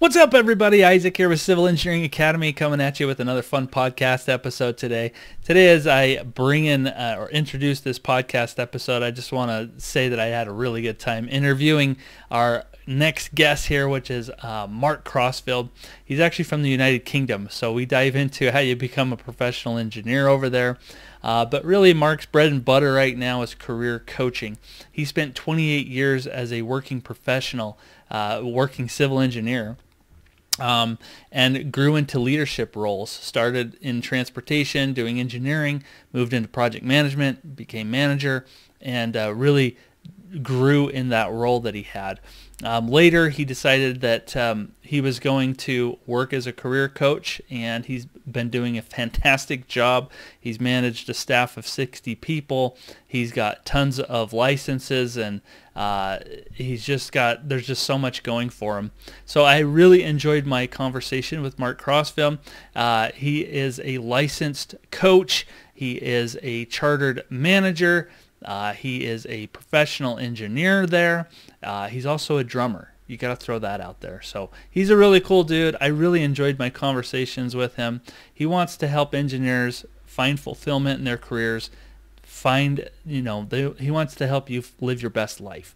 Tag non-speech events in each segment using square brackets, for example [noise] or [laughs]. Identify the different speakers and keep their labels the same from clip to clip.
Speaker 1: What's up, everybody? Isaac here with Civil Engineering Academy coming at you with another fun podcast episode today. Today, as I bring in uh, or introduce this podcast episode, I just want to say that I had a really good time interviewing our next guest here, which is uh, Mark Crossfield. He's actually from the United Kingdom, so we dive into how you become a professional engineer over there. Uh, but really, Mark's bread and butter right now is career coaching. He spent 28 years as a working professional, uh, working civil engineer um, and grew into leadership roles. Started in transportation, doing engineering, moved into project management, became manager, and uh, really grew in that role that he had. Um, later, he decided that um, he was going to work as a career coach, and he's been doing a fantastic job. He's managed a staff of 60 people. He's got tons of licenses, and uh, he's just got, there's just so much going for him. So I really enjoyed my conversation with Mark Crossfield. Uh, he is a licensed coach. He is a chartered manager. Uh, he is a professional engineer there. Uh, he's also a drummer. You got to throw that out there. So he's a really cool dude. I really enjoyed my conversations with him. He wants to help engineers find fulfillment in their careers, find, you know, they, he wants to help you live your best life.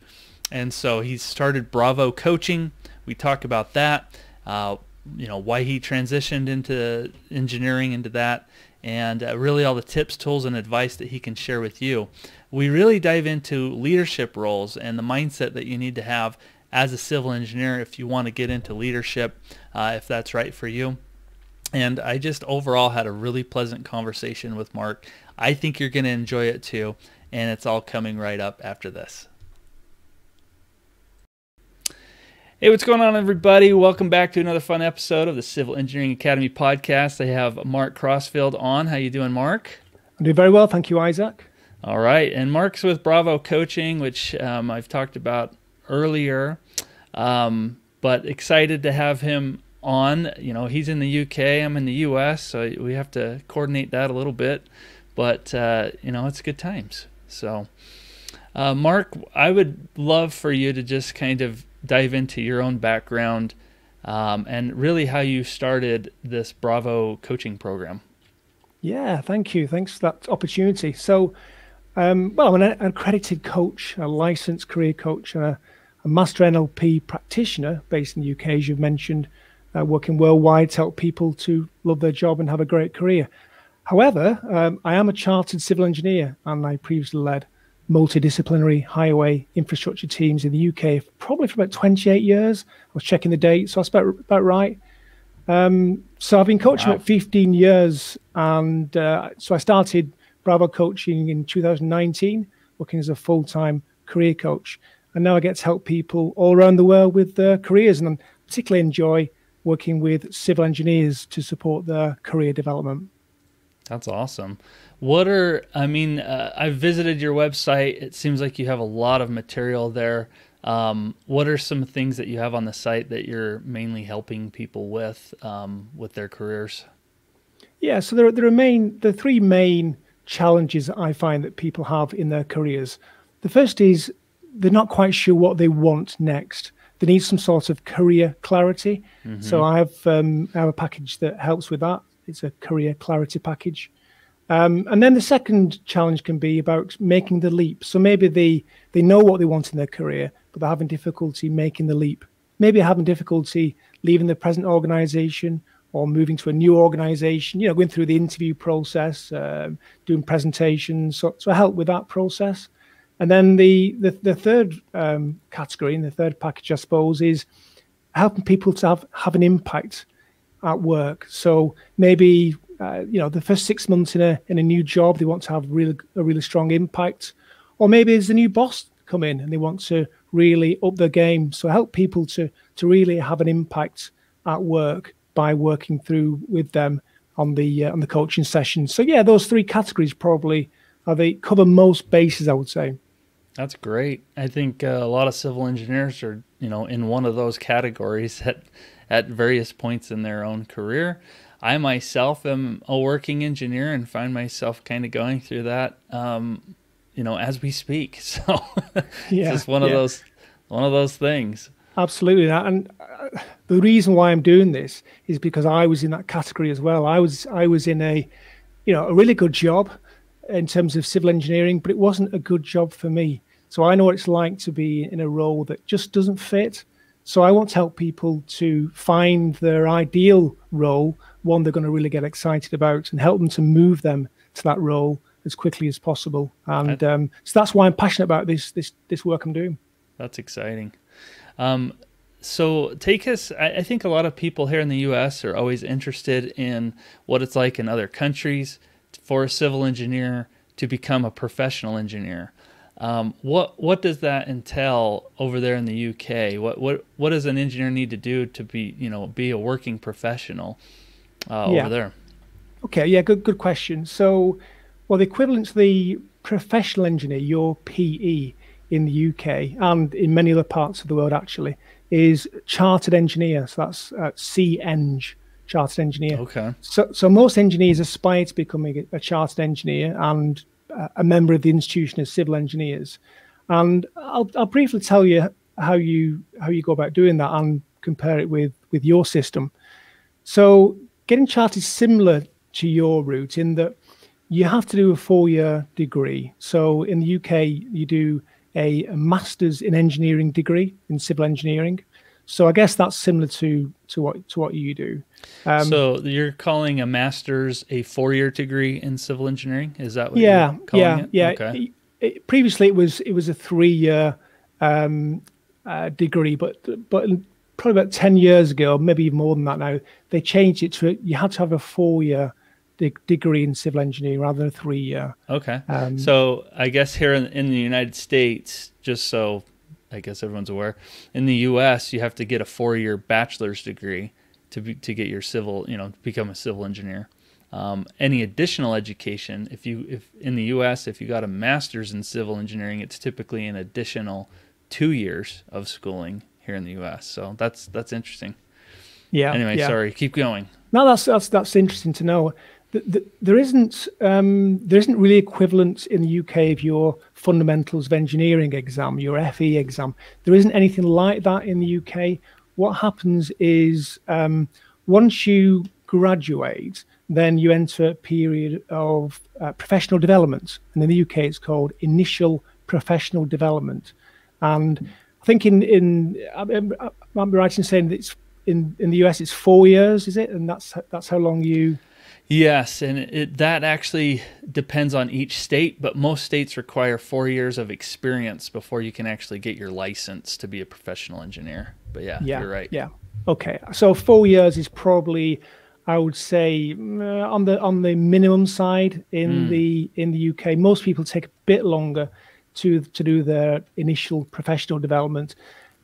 Speaker 1: And so he started Bravo Coaching. We talk about that, uh, you know, why he transitioned into engineering into that, and uh, really all the tips, tools, and advice that he can share with you we really dive into leadership roles and the mindset that you need to have as a civil engineer if you want to get into leadership, uh, if that's right for you. And I just overall had a really pleasant conversation with Mark. I think you're going to enjoy it too. And it's all coming right up after this. Hey, what's going on, everybody? Welcome back to another fun episode of the Civil Engineering Academy podcast. I have Mark Crossfield on. How you doing, Mark?
Speaker 2: I'm doing very well, thank you, Isaac.
Speaker 1: All right, and Mark's with Bravo Coaching, which um, I've talked about earlier, um, but excited to have him on. You know, he's in the UK, I'm in the US, so we have to coordinate that a little bit, but uh, you know, it's good times. So, uh, Mark, I would love for you to just kind of dive into your own background um, and really how you started this Bravo coaching program.
Speaker 2: Yeah, thank you. Thanks for that opportunity. So, um, well, I'm an accredited coach, a licensed career coach, and a, a, master NLP practitioner based in the UK, as you've mentioned, uh, working worldwide to help people to love their job and have a great career. However, um, I am a chartered civil engineer, and I previously led multidisciplinary highway infrastructure teams in the UK probably for about 28 years. I was checking the date, so that's about, about right. Um, so I've been coaching wow. about 15 years, and uh, so I started – Bravo Coaching in 2019, working as a full time career coach. And now I get to help people all around the world with their careers. And I particularly enjoy working with civil engineers to support their career development.
Speaker 1: That's awesome. What are, I mean, uh, I've visited your website. It seems like you have a lot of material there. Um, what are some things that you have on the site that you're mainly helping people with um, with their careers?
Speaker 2: Yeah, so there, there are main the three main challenges I find that people have in their careers. The first is they're not quite sure what they want next. They need some sort of career clarity. Mm-hmm. So I have, um, I have a package that helps with that. It's a career clarity package. Um, and then the second challenge can be about making the leap. So maybe they they know what they want in their career, but they're having difficulty making the leap. Maybe having difficulty leaving the present organization or moving to a new organization, you know, going through the interview process, um, doing presentations, so, so help with that process. And then the the, the third um, category and the third package, I suppose, is helping people to have, have an impact at work. So maybe uh, you know the first six months in a in a new job, they want to have really a really strong impact, or maybe there's a new boss come in and they want to really up their game. So help people to to really have an impact at work by working through with them on the uh, on the coaching sessions. So yeah, those three categories probably are they cover most bases. I would say.
Speaker 1: That's great. I think uh, a lot of civil engineers are you know in one of those categories [laughs] at at various points in their own career. I myself am a working engineer and find myself kind of going through that, um, you know, as we speak. [laughs] So yeah, it's just one of those one of those things.
Speaker 2: Absolutely, and uh, the reason why I'm doing this is because I was in that category as well. I was I was in a, you know, a really good job in terms of civil engineering, but it wasn't a good job for me. So I know what it's like to be in a role that just doesn't fit. So I want to help people to find their ideal role, one they're going to really get excited about, and help them to move them to that role as quickly as possible. And um, so that's why I'm passionate about this this this work I'm doing.
Speaker 1: That's exciting. Um, so take us. I, I think a lot of people here in the U.S. are always interested in what it's like in other countries for a civil engineer to become a professional engineer. Um, what what does that entail over there in the UK? What what what does an engineer need to do to be you know be a working professional uh, yeah. over there?
Speaker 2: Okay, yeah, good good question. So, well, the equivalent to the professional engineer, your PE in the UK and in many other parts of the world actually, is chartered engineer. So that's uh, CEng, chartered engineer.
Speaker 1: Okay.
Speaker 2: So so most engineers aspire to becoming a, a chartered engineer and a member of the institution of civil engineers. And I'll, I'll briefly tell you how you how you go about doing that and compare it with with your system. So getting chartered is similar to your route in that you have to do a four-year degree. So in the UK, you do a, a master's in engineering degree in civil engineering. So I guess that's similar to to what to what you do.
Speaker 1: Um, so you're calling a master's a four-year degree in civil engineering? Is that what
Speaker 2: yeah,
Speaker 1: yeah,
Speaker 2: it? yeah? Okay. It, it, previously, it was it was a three-year um, uh, degree, but but probably about ten years ago, maybe even more than that now, they changed it to you had to have a four-year de- degree in civil engineering rather than a three-year.
Speaker 1: Okay. Um, so I guess here in, in the United States, just so I guess everyone's aware, in the U.S. you have to get a four-year bachelor's degree to be, to get your civil, you know, become a civil engineer. Um, any additional education, if you if in the U.S. if you got a master's in civil engineering, it's typically an additional two years of schooling here in the U.S. So that's that's interesting.
Speaker 2: Yeah.
Speaker 1: Anyway,
Speaker 2: yeah.
Speaker 1: sorry. Keep going.
Speaker 2: No, that's that's that's interesting to know. The, the, there isn't um, there isn't really equivalent in the UK of your fundamentals of engineering exam, your FE exam. There isn't anything like that in the UK what happens is um, once you graduate, then you enter a period of uh, professional development. And in the UK, it's called initial professional development. And think in, in I'm, I'm right in saying that it's in, in the US, it's four years, is it? And that's, that's how long you.
Speaker 1: Yes, and it, that actually depends on each state, but most states require four years of experience before you can actually get your license to be a professional engineer. But yeah, yeah you're right.
Speaker 2: Yeah. Okay. So four years is probably, I would say, uh, on the on the minimum side in mm. the in the UK. Most people take a bit longer to to do their initial professional development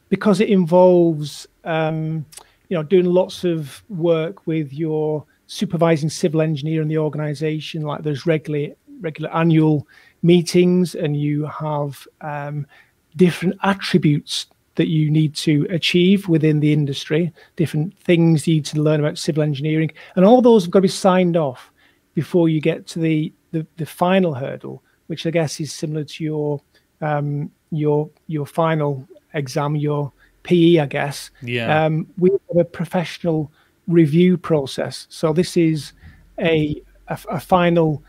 Speaker 2: because it involves um, you know doing lots of work with your supervising civil engineer in the organization like there's regular regular annual meetings and you have um, different attributes that you need to achieve within the industry, different things you need to learn about civil engineering, and all those have got to be signed off before you get to the the, the final hurdle, which I guess is similar to your um, your your final exam, your PE, I guess.
Speaker 1: Yeah.
Speaker 2: Um, we have a professional review process, so this is a a, a final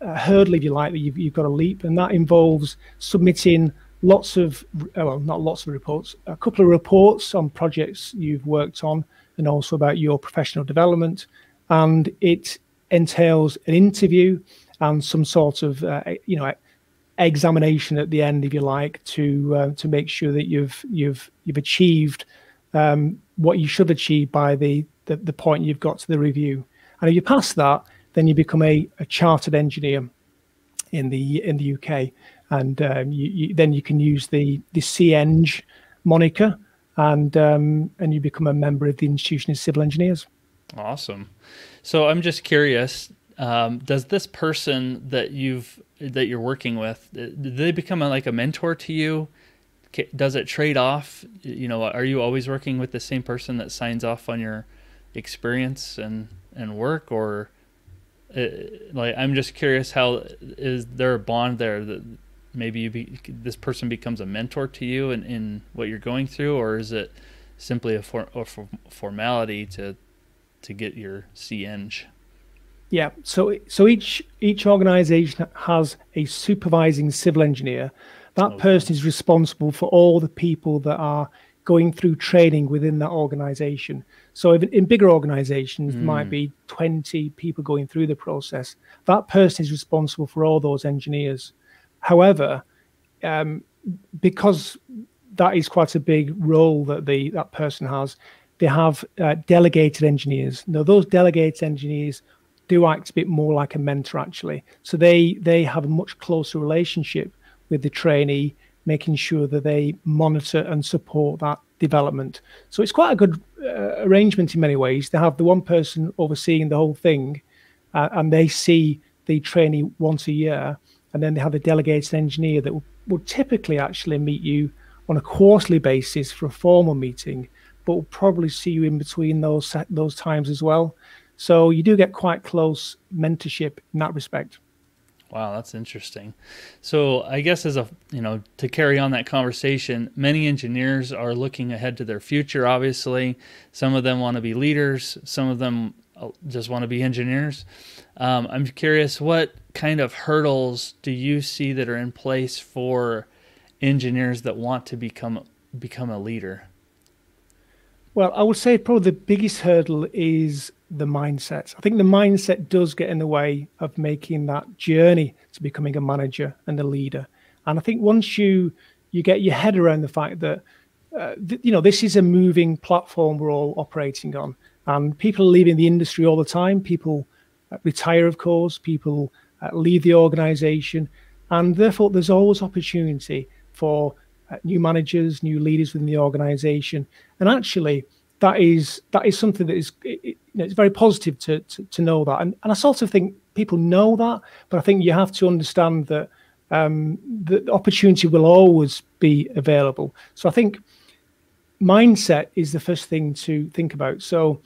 Speaker 2: a hurdle, if you like, that you've, you've got to leap, and that involves submitting lots of, well, not lots of reports, a couple of reports on projects you've worked on and also about your professional development. And it entails an interview and some sort of, uh, you know, examination at the end, if you like, to uh, to make sure that you've you've you've achieved um, what you should achieve by the, the, the point you've got to the review. And if you pass that, then you become a, a chartered engineer in the in the UK and um, you, you, then you can use the the CEng moniker, and um, and you become a member of the Institution of Civil Engineers.
Speaker 1: Awesome. So I'm just curious. Um, does this person that you've that you're working with, uh, do they become a, like a mentor to you? Does it trade off? You know, are you always working with the same person that signs off on your experience and and work, or uh, like I'm just curious how is there a bond there that maybe you be, this person becomes a mentor to you in, in what you're going through, or is it simply a, for, a formality to to get your CEng?
Speaker 2: Yeah, so so each each organization has a supervising civil engineer. That okay. person is responsible for all the people that are going through training within that organization. So if, in bigger organizations, mm. there might hmm. be 20 people going through the process. That person is responsible for all those engineers. However, um, because that is quite a big role that the that person has, they have uh, delegated engineers. Now, those delegated engineers do act a bit more like a mentor, actually. So they they have a much closer relationship with the trainee, making sure that they monitor and support that development. So it's quite a good uh, arrangement in many ways. They have the one person overseeing the whole thing, uh, and they see the trainee once a year, and then they have a delegated engineer that will, will typically actually meet you on a quarterly basis for a formal meeting, but will probably see you in between those those times as well. So you do get quite close mentorship in that respect.
Speaker 1: Wow, that's interesting. So I guess as a you know to carry on that conversation, many engineers are looking ahead to their future. Obviously, some of them want to be leaders. Some of them uh, just want to be engineers. Um, I'm curious, what kind of hurdles do you see that are in place for engineers that want to become become a leader?
Speaker 2: Well, I would say probably the biggest hurdle is the mindset. I think the mindset does get in the way of making that journey to becoming a manager and a leader. And I think once you you get your head around the fact that uh, th- you know this is a moving platform we're all operating on, and people are leaving the industry all the time. People uh, retire, of course. People uh, leave the organisation, and therefore there's always opportunity for uh, new managers, new leaders within the organisation, and actually that is that is something that is it, you know, it's very positive to, to, to know that, and and I sort of think people know that, but I think you have to understand that um, the opportunity will always be available. So I think mindset is the first thing to think about. So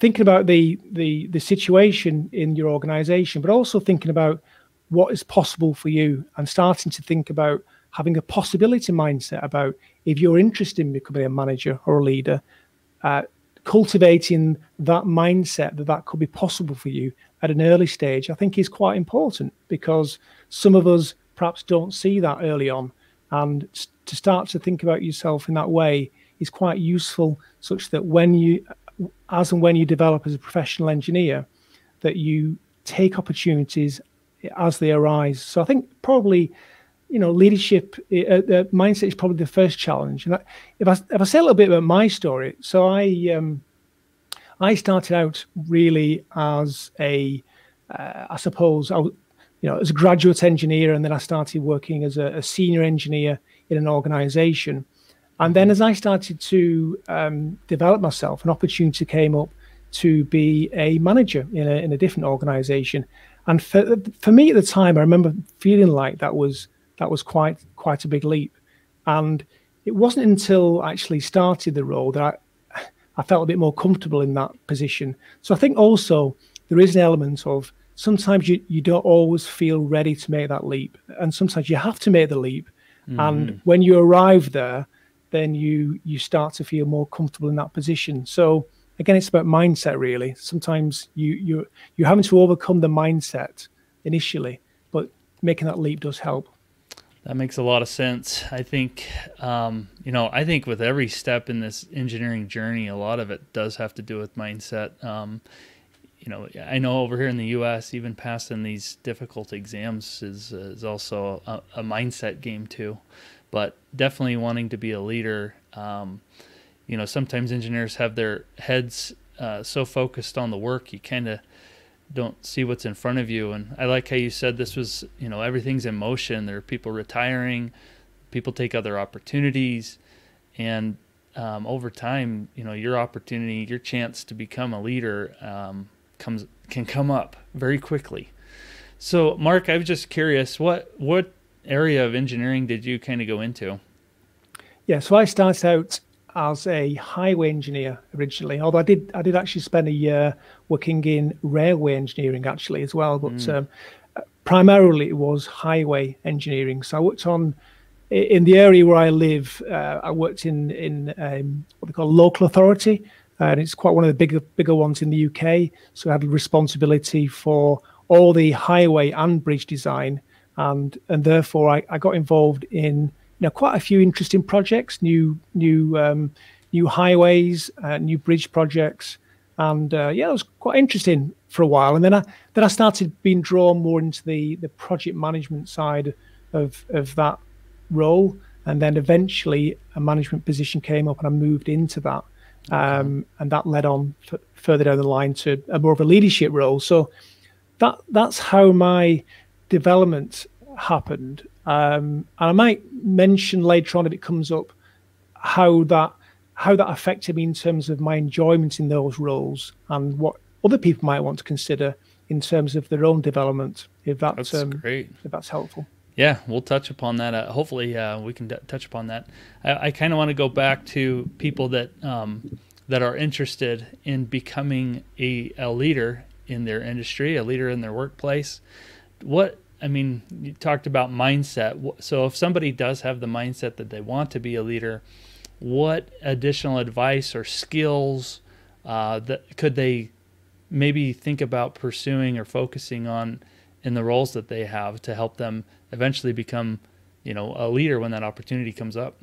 Speaker 2: thinking about the the the situation in your organization, but also thinking about what is possible for you and starting to think about having a possibility mindset about if you're interested in becoming a manager or a leader, uh, cultivating that mindset that that could be possible for you at an early stage, I think is quite important because some of us perhaps don't see that early on. And to start to think about yourself in that way is quite useful, such that when you, as and when you develop as a professional engineer, that you take opportunities as they arise. So I think probably you know, leadership uh, mindset is probably the first challenge. And I, if I if I say a little bit about my story, so I um, I started out really as a, uh, I suppose, I, you know, as a graduate engineer, and then I started working as a, a senior engineer in an organisation. And then as I started to um, develop myself, an opportunity came up to be a manager in a, in a different organization. And for, for me at the time, I remember feeling like that was that was quite quite a big leap. And it wasn't until I actually started the role that I, I felt a bit more comfortable in that position. So I think also there is an element of sometimes you, you don't always feel ready to make that leap. And sometimes you have to make the leap. Mm-hmm. And when you arrive there, then you you start to feel more comfortable in that position. So again, it's about mindset really. Sometimes you you you're having to overcome the mindset initially, but making that leap does help.
Speaker 1: That makes a lot of sense. I think, um, you know, I think with every step in this engineering journey, a lot of it does have to do with mindset. Um, you know, I know over here in the U.S., even passing these difficult exams is is also a, a mindset game too. But definitely wanting to be a leader. Um, you know, sometimes engineers have their heads uh, so focused on the work, you kind of don't see what's in front of you. And I like how you said this was, you know, everything's in motion. There are people retiring, people take other opportunities, and um, over time, you know, your opportunity, your chance to become a leader um, comes can come up very quickly. So, Mark, I was just curious, what what area of engineering did you kind of go into?
Speaker 2: Yeah, so I started out as a highway engineer originally. Although I did, I did actually spend a year working in railway engineering actually as well. But mm. um, primarily it was highway engineering. So I worked on in the area where I live. Uh, I worked in in um, what they call local authority, and it's quite one of the bigger bigger ones in the UK. So I had responsibility for all the highway and bridge design, and and therefore I, I got involved in know quite a few interesting projects, new new um, new highways, uh, new bridge projects, and uh, yeah, it was quite interesting for a while. And then I then I started being drawn more into the the project management side of of that role, and then eventually a management position came up, and I moved into that, um, and that led on f- further down the line to a more of a leadership role. So that that's how my development happened. Um, and I might mention later on if it comes up how that how that affected me in terms of my enjoyment in those roles and what other people might want to consider in terms of their own development. If that,
Speaker 1: that's
Speaker 2: um,
Speaker 1: great,
Speaker 2: if that's helpful.
Speaker 1: Yeah, we'll touch upon that. Uh, hopefully, uh, we can d- touch upon that. I, I kind of want to go back to people that um, that are interested in becoming a, a leader in their industry, a leader in their workplace. What I mean, you talked about mindset. So if somebody does have the mindset that they want to be a leader, what additional advice or skills uh, that could they maybe think about pursuing or focusing on in the roles that they have to help them eventually become, you know, a leader when that opportunity comes up?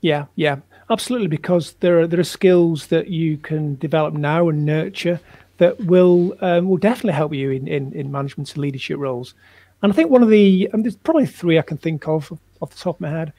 Speaker 2: Yeah, yeah, absolutely. Because there are there are skills that you can develop now and nurture that will um, will definitely help you in, in, in management and leadership roles. And I think one of the and there's probably three I can think of off the top of my head.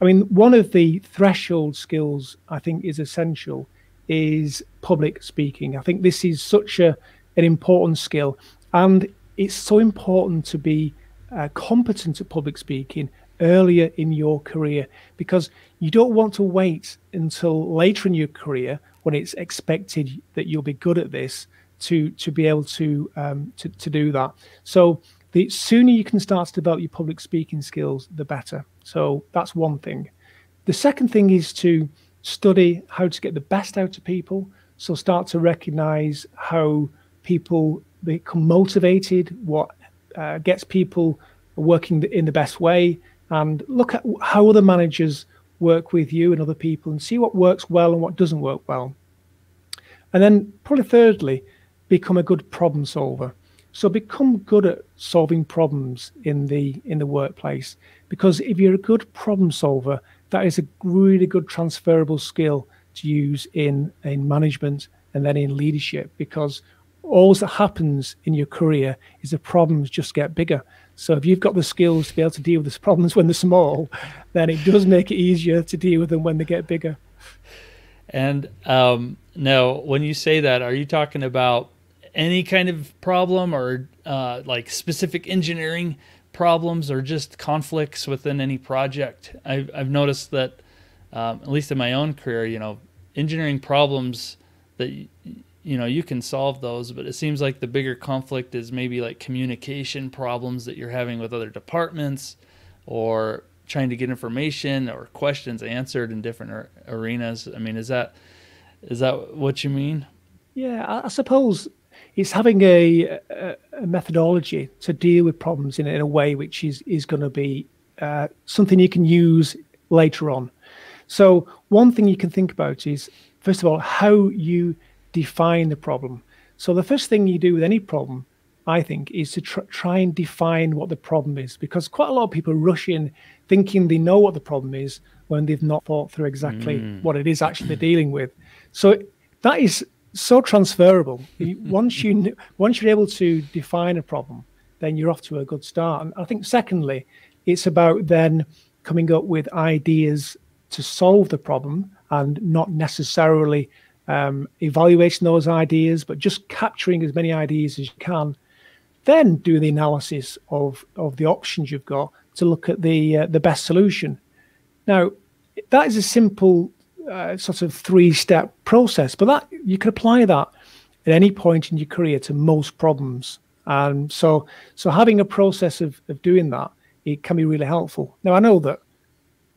Speaker 2: I mean, one of the threshold skills I think is essential is public speaking. I think this is such a an important skill, and it's so important to be uh, competent at public speaking earlier in your career because you don't want to wait until later in your career when it's expected that you'll be good at this to to be able to um, to, to do that. So the sooner you can start to develop your public speaking skills, the better. So that's one thing. The second thing is to study how to get the best out of people. So start to recognize how people become motivated, what uh, gets people working in the best way, and look at how other managers work with you and other people and see what works well and what doesn't work well. And then, probably thirdly, become a good problem solver. So become good at solving problems in the in the workplace because if you're a good problem solver, that is a really good transferable skill to use in in management and then in leadership because all that happens in your career is the problems just get bigger. So if you've got the skills to be able to deal with these problems [laughs] when they're small, then it does make it easier to deal with them when they get bigger.
Speaker 1: And um, now, when you say that, are you talking about any kind of problem or uh, like specific engineering problems or just conflicts within any project? I've, I've noticed that, um, at least in my own career, you know, engineering problems that you know you can solve those but it seems like the bigger conflict is maybe like communication problems that you're having with other departments or trying to get information or questions answered in different arenas i mean is that is that what you mean
Speaker 2: yeah i, I suppose it's having a, a, a, methodology to deal with problems in, in a way which is is going to be uh, something you can use later on so one thing you can think about is first of all how you define the problem. So the first thing you do with any problem, I think, is to tr- try and define what the problem is, because quite a lot of people rush in thinking they know what the problem is when they've not thought through exactly mm. what it is actually they're [clears throat] dealing with. So that is so transferable. [laughs] once you once you're able to define a problem, then you're off to a good start. And I think secondly, it's about then coming up with ideas to solve the problem and not necessarily um, evaluating those ideas, but just capturing as many ideas as you can. Then do the analysis of, of the options you've got to look at the uh, the best solution. Now, that is a simple uh, sort of three step process, but that you can apply that at any point in your career to most problems. And so, so having a process of, of doing that, it can be really helpful. Now, I know that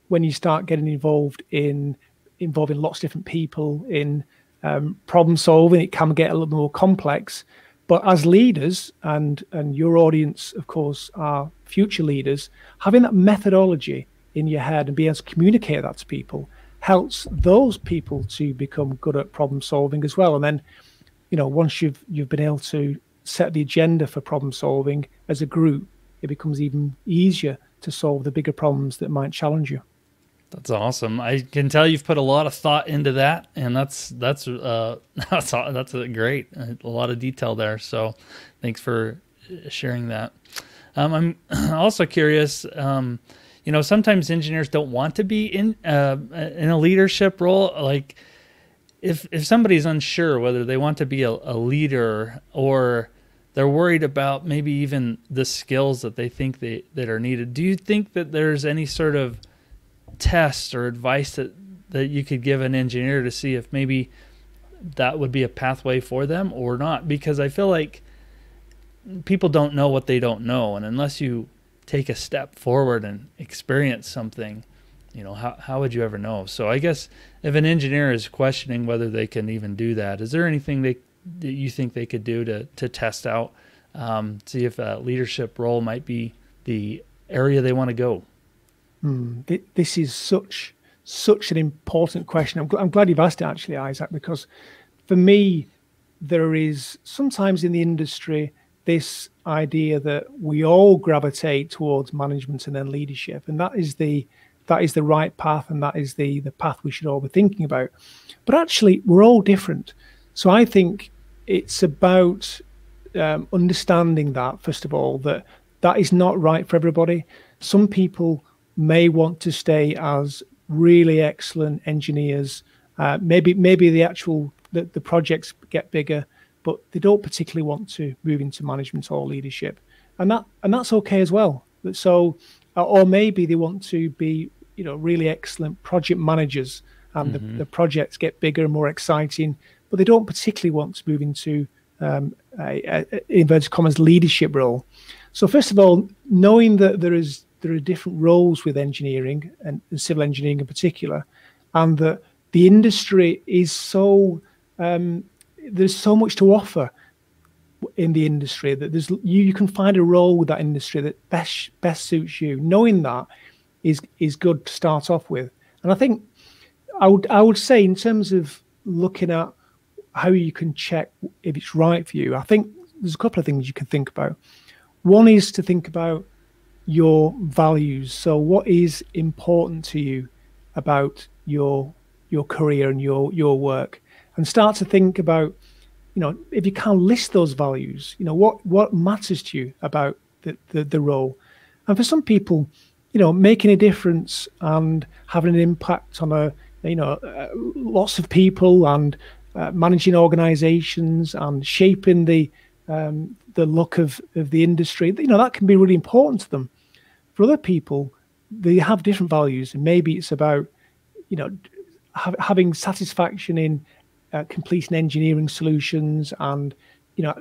Speaker 2: when you start getting involved in involving lots of different people in um, problem solving, it can get a little more complex. But as leaders, and and your audience, of course, are future leaders, having that methodology in your head and being able to communicate that to people helps those people to become good at problem solving as well. And then, you know, once you've you've been able to set the agenda for problem solving as a group, it becomes even easier to solve the bigger problems that might challenge you.
Speaker 1: That's awesome. I can tell you've put a lot of thought into that, and that's that's uh, [laughs] that's that's great a lot of detail there. So, thanks for sharing that. Um, I'm [clears throat] also curious. Um, you know, sometimes engineers don't want to be in uh, in a leadership role. Like, if if somebody's unsure whether they want to be a, a leader or they're worried about maybe even the skills that they think they that are needed. Do you think that there's any sort of test or advice that that you could give an engineer to see if maybe that would be a pathway for them or not? Because I feel like people don't know what they don't know, and unless you take a step forward and experience something, you know, how how would you ever know? So I guess if an engineer is questioning whether they can even do that, is there anything they that you think they could do to to test out, um, see if a leadership role might be the area they want to go?
Speaker 2: Mm, this is such such an important question. I'm, I'm glad you've asked it actually, Isaac, because for me, there is sometimes in the industry this idea that we all gravitate towards management and then leadership, and that is the that is the right path, and that is the the path we should all be thinking about. But actually, we're all different. So I think it's about um, understanding that first of all that that is not right for everybody. Some people may want to stay as really excellent engineers. Uh, maybe maybe the actual the, the projects get bigger, but they don't particularly want to move into management or leadership, and that and that's okay as well. So, uh, or maybe they want to be you know really excellent project managers, and mm-hmm. the, the projects get bigger and more exciting, but they don't particularly want to move into um, a, a, inverted commas leadership role. So first of all, knowing that there is there are different roles with engineering and, and civil engineering in particular, and that the industry is so um, there's so much to offer in the industry that there's you, you can find a role with that industry that best best suits you. Knowing that is is good to start off with, and I think I would I would say in terms of looking at how you can check if it's right for you. I think there's a couple of things you can think about. One is to think about your values. So, what is important to you about your your career and your your work, and start to think about, you know, if you can't list those values, you know, what what matters to you about the the, the role, and for some people, you know, making a difference and having an impact on a you know uh, lots of people and uh, managing organizations and shaping the um, the look of, of the industry, you know, that can be really important to them. For other people, they have different values, and maybe it's about, you know, ha- having satisfaction in uh, completing engineering solutions and, you know,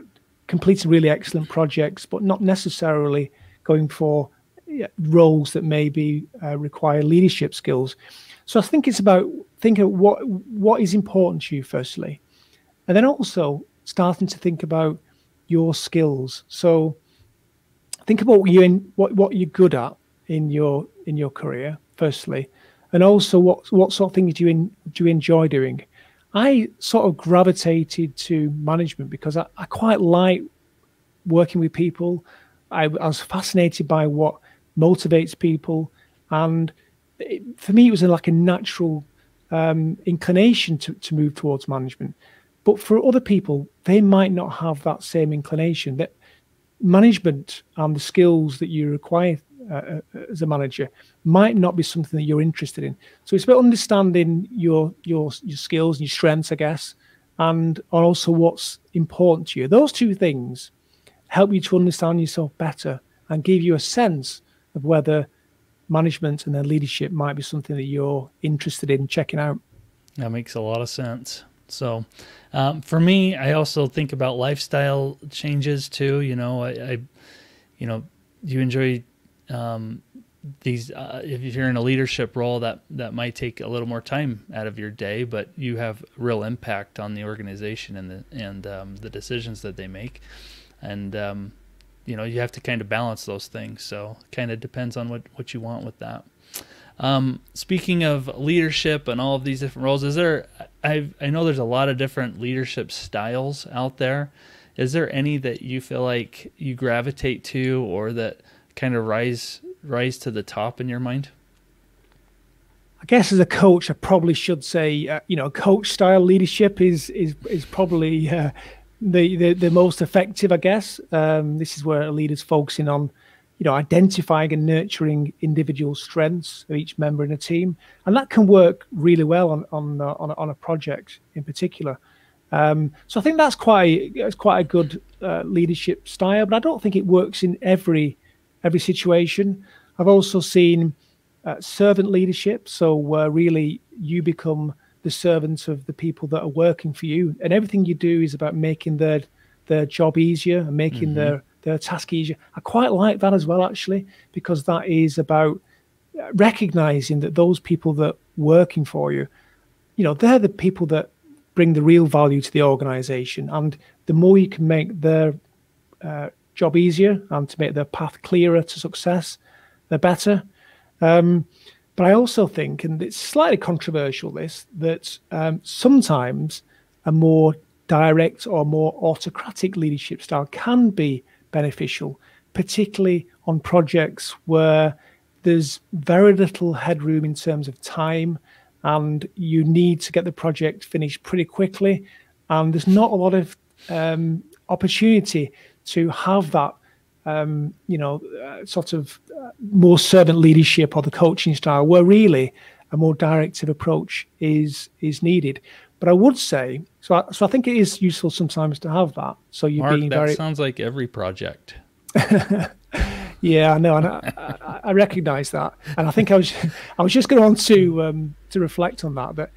Speaker 2: completing really excellent projects, but not necessarily going for roles that maybe uh, require leadership skills. So I think it's about thinking what what is important to you firstly, and then also starting to think about your skills. So think about what you in what what you're good at in your in your career firstly, and also what what sort of things do you in, do you enjoy doing. I sort of gravitated to management because I, I quite like working with people. I, I was fascinated by what motivates people, and it, for me, it was like a natural um, inclination to, to move towards management. But for other people, they might not have that same inclination. That management and the skills that you require uh, uh, as a manager might not be something that you're interested in. So it's about understanding your your your skills and your strengths, I guess, and also what's important to you. Those two things help you to understand yourself better and give you a sense of whether management and their leadership might be something that you're interested in checking out.
Speaker 1: That makes a lot of sense. So, um, for me, I also think about lifestyle changes too. You know, I, I you know, you enjoy um, these uh, if you're in a leadership role that that might take a little more time out of your day but you have real impact on the organization and the and um, the decisions that they make. And um, you know you have to kind of balance those things. So kind of depends on what what you want with that. Um, speaking of leadership and all of these different roles is there i i know there's a lot of different leadership styles out there. Is there any that you feel like you gravitate to or that kind of rise rise to the top in your mind?
Speaker 2: I guess as a coach, I probably should say, uh, you know, coach style leadership is is is probably uh, the, the the most effective. I guess um, this is where a leader's focusing on, you know, identifying and nurturing individual strengths of each member in a team, and that can work really well on on uh, on, a, on a project in particular. Um, so I think that's quite it's quite a good uh, leadership style, but I don't think it works in every every situation. I've also seen uh, servant leadership. So uh, really, you become the servant of the people that are working for you, and everything you do is about making their their job easier and making mm-hmm. their their task easier. I quite like that as well, actually, because that is about uh, recognizing that those people that working for you, you know, they're the people that bring the real value to the organization, and the more you can make their uh, job easier and to make their path clearer to success, the better. Um, but I also think, and it's slightly controversial, this that um, sometimes a more direct or more autocratic leadership style can be beneficial, particularly on projects where there's very little headroom in terms of time and you need to get the project finished pretty quickly. And there's not a lot of um, opportunity to have that um, you know, uh, sort of uh, more servant leadership or the coaching style, where really a more directive approach is is needed. But I would say, so I, so I think it is useful sometimes to have that. So you're
Speaker 1: Mark,
Speaker 2: being
Speaker 1: that
Speaker 2: very.
Speaker 1: sounds like every project. [laughs]
Speaker 2: yeah, I know, and I, I, I recognise that, and I think I was [laughs] I was just going on to um, to reflect on that. But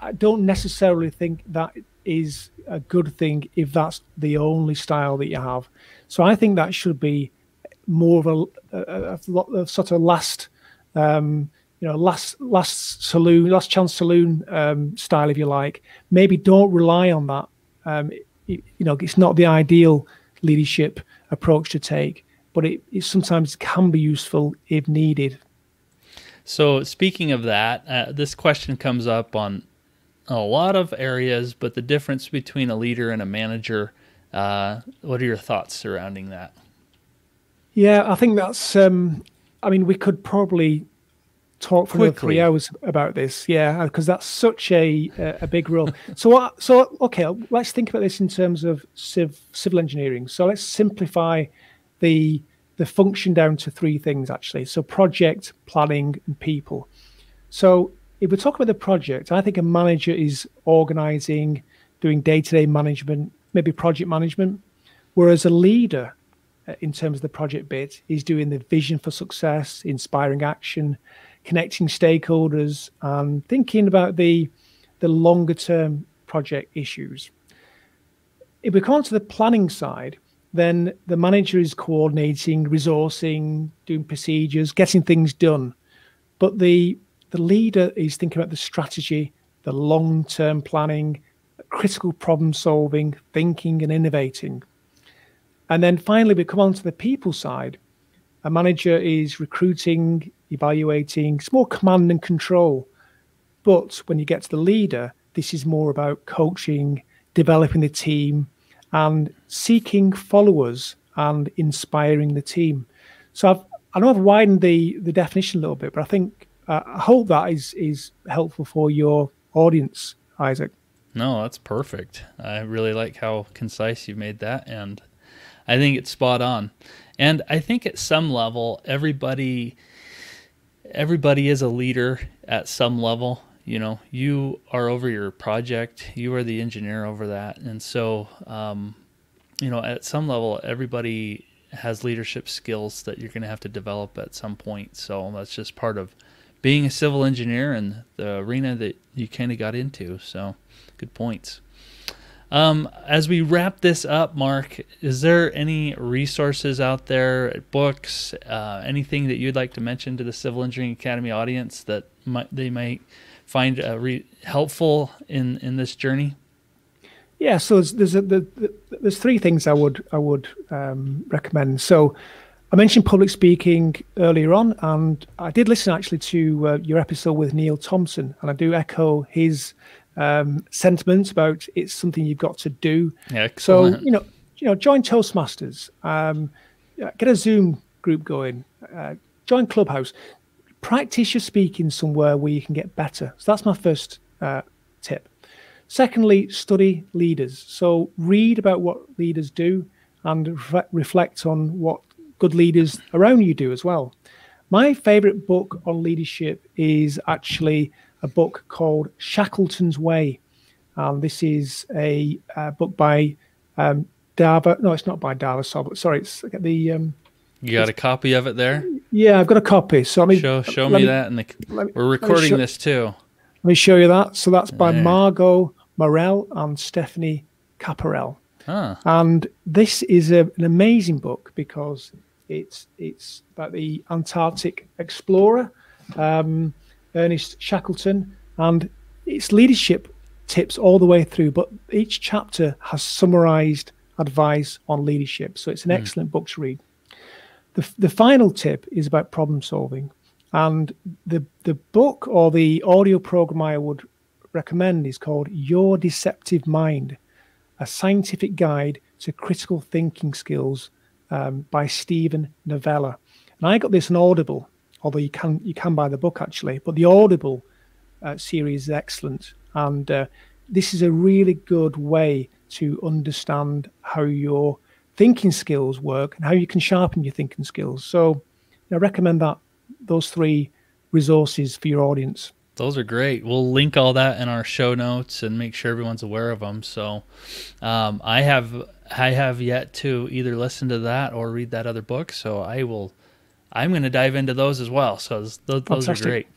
Speaker 2: I don't necessarily think that is a good thing if that's the only style that you have. So I think that should be more of a, a, a, a sort of last, um, you know, last last saloon, last chance saloon um, style, if you like. Maybe don't rely on that. Um, it, you know, it's not the ideal leadership approach to take, but it, it sometimes can be useful if needed.
Speaker 1: So, speaking of that, uh, this question comes up on a lot of areas, but the difference between a leader and a manager. Uh, what are your thoughts surrounding that?
Speaker 2: Yeah, I think that's. Um, I mean, we could probably talk for three hours about this. Yeah, because that's such a a big role. so, uh, so okay, let's think about this in terms of civ, civil engineering. So let's simplify the the function down to three things actually. So project, planning, and people. So if we talk about the project, I think a manager is organizing, doing day to day management, maybe project management, whereas a leader, uh, in terms of the project bit, is doing the vision for success, inspiring action, connecting stakeholders, and thinking about the, the longer term project issues. If we come to the planning side, then the manager is coordinating, resourcing, doing procedures, getting things done. But the the leader is thinking about the strategy, the long term planning, critical problem solving, thinking, and innovating. And then finally, we come on to the people side. A manager is recruiting, evaluating, it's more command and control. But when you get to the leader, this is more about coaching, developing the team, and seeking followers and inspiring the team. So I've, I know I've widened the, the definition a little bit, but I think uh, I hope that is is helpful for your audience, Isaac.
Speaker 1: No, that's perfect. I really like how concise you've made that, and I think it's spot on. And I think at some level, everybody everybody is a leader at some level. You know, you are over your project, you are the engineer over that, and so um, you know, at some level, everybody has leadership skills that you're going to have to develop at some point. So that's just part of being a civil engineer and the arena that you kind of got into. So, good points. Um, as we wrap this up, Mark, is there any resources out there, books, uh, anything that you'd like to mention to the Civil Engineering Academy audience that might, they might find uh, re- helpful in, in this journey?
Speaker 2: Yeah, so there's there's, a, the, the, there's three things I would I would um, recommend. So I mentioned public speaking earlier on, and I did listen actually to uh, your episode with Neil Thompson, and I do echo his um, sentiments about it's something you've got to do.
Speaker 1: Excellent.
Speaker 2: So you know, you know, join Toastmasters, um, get a Zoom group going, uh, join Clubhouse, practice your speaking somewhere where you can get better. So that's my first uh, tip. Secondly, study leaders. So read about what leaders do and re- reflect on what good leaders around you do as well. My favorite book on leadership is actually a book called Shackleton's Way. Um, this is a, a book by um, Dava. No, it's not by Dava Sobel. Sorry, it's the. Um,
Speaker 1: you got a copy of it there?
Speaker 2: Yeah, I've got a copy. So let me
Speaker 1: show show me, me, that. And we're recording this too.
Speaker 2: Let me show you that. So that's by there. Margot Morrell and Stephanie Capparell. Huh. And this is a, an amazing book because it's it's about the Antarctic explorer. Um, Ernest Shackleton, and it's leadership tips all the way through. But each chapter has summarized advice on leadership, so it's an mm. excellent book to read. The, the final tip is about problem solving, and the the book or the audio program I would recommend is called Your Deceptive Mind, a scientific guide to critical thinking skills um, by Steven Novella. And I got this on Audible although you can you can buy the book actually. But the Audible uh, series is excellent, and uh, this is a really good way to understand how your thinking skills work and how you can sharpen your thinking skills. So I recommend that those three resources for your audience.
Speaker 1: Those are great. We'll link all that in our show notes and make sure everyone's aware of them. So um, I have I have yet to either listen to that or read that other book. So I will I'm going to dive into those as well. So those, those are great.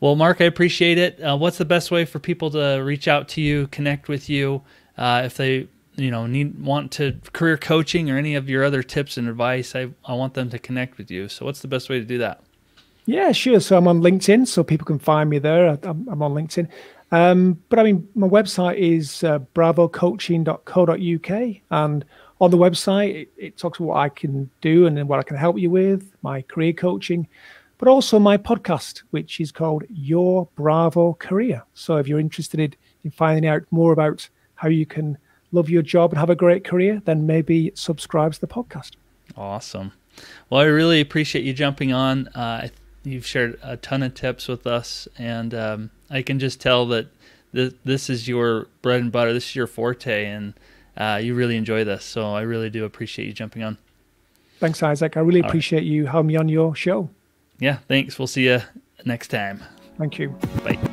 Speaker 1: Well, Mark, I appreciate it. Uh, what's the best way for people to reach out to you, connect with you, uh, if they you know need want to career coaching or any of your other tips and advice? I I want them to connect with you. So what's the best way to do that?
Speaker 2: Yeah, sure. So I'm on LinkedIn, so people can find me there. I'm, I'm on LinkedIn. Um, but I mean, my website is uh, bravocoaching.co.uk, and on the website, it, it talks about what I can do and then what I can help you with, my career coaching, but also my podcast, which is called Your Bravo Career. So if you're interested in finding out more about how you can love your job and have a great career, then maybe subscribe to the podcast.
Speaker 1: Awesome. Well, I really appreciate you jumping on. Uh, you've shared a ton of tips with us, and um, I can just tell that th- this is your bread and butter. This is your forte, and uh, you really enjoy this. So I really do appreciate you jumping on.
Speaker 2: Thanks, Isaac. I really All appreciate right. you having me on your show.
Speaker 1: Yeah, thanks. We'll see you next time.
Speaker 2: Thank you.
Speaker 1: Bye.